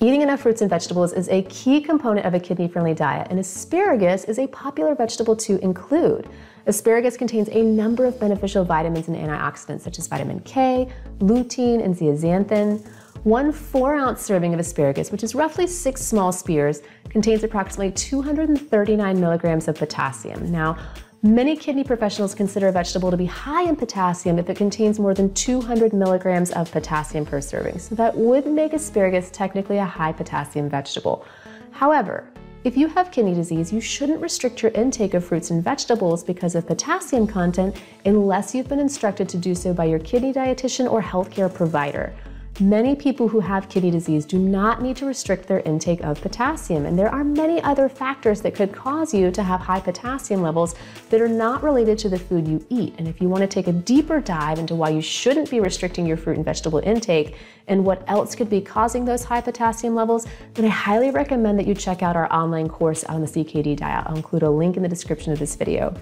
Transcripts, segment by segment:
Eating enough fruits and vegetables is a key component of a kidney friendly diet, and asparagus is a popular vegetable to include. Asparagus contains a number of beneficial vitamins and antioxidants such as vitamin K, lutein, and zeaxanthin. One four ounce serving of asparagus, which is roughly six small spears, contains approximately 239 milligrams of potassium. Now, Many kidney professionals consider a vegetable to be high in potassium if it contains more than 200 milligrams of potassium per serving, so that would make asparagus technically a high potassium vegetable. However, if you have kidney disease, you shouldn't restrict your intake of fruits and vegetables because of potassium content unless you've been instructed to do so by your kidney dietitian or healthcare provider. Many people who have kidney disease do not need to restrict their intake of potassium, and there are many other factors that could cause you to have high potassium levels that are not related to the food you eat. And if you want to take a deeper dive into why you shouldn't be restricting your fruit and vegetable intake and what else could be causing those high potassium levels, then I highly recommend that you check out our online course on the CKD diet. I'll include a link in the description of this video.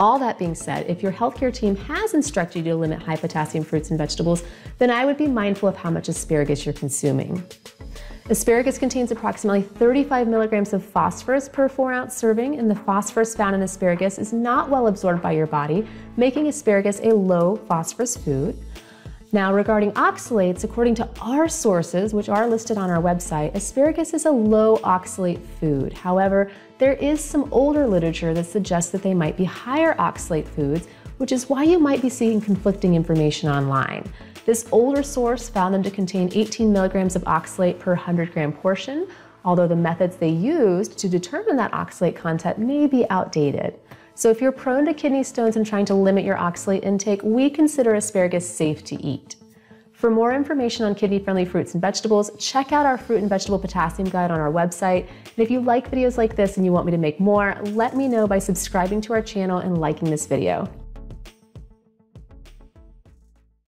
All that being said, if your healthcare team has instructed you to limit high potassium fruits and vegetables, then I would be mindful of how much asparagus you're consuming. Asparagus contains approximately 35 milligrams of phosphorus per 4 ounce serving, and the phosphorus found in asparagus is not well absorbed by your body, making asparagus a low phosphorus food. Now, regarding oxalates, according to our sources, which are listed on our website, asparagus is a low oxalate food. However, there is some older literature that suggests that they might be higher oxalate foods, which is why you might be seeing conflicting information online. This older source found them to contain 18 milligrams of oxalate per 100 gram portion, although the methods they used to determine that oxalate content may be outdated. So if you're prone to kidney stones and trying to limit your oxalate intake, we consider asparagus safe to eat. For more information on kidney-friendly fruits and vegetables, check out our fruit and vegetable potassium guide on our website. And if you like videos like this and you want me to make more, let me know by subscribing to our channel and liking this video.